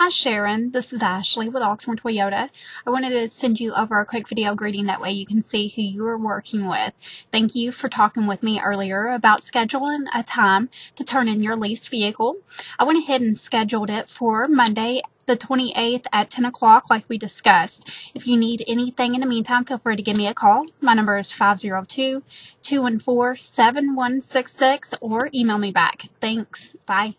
Hi Sharon, this is Ashley with Oxmoor Toyota. I wanted to send you over a quick video greeting that way you can see who you are working with. Thank you for talking with me earlier about scheduling a time to turn in your leased vehicle. I went ahead and scheduled it for Monday the 28th at 10 o'clock like we discussed. If you need anything in the meantime, feel free to give me a call. My number is 502-214-7166 or email me back. Thanks. Bye.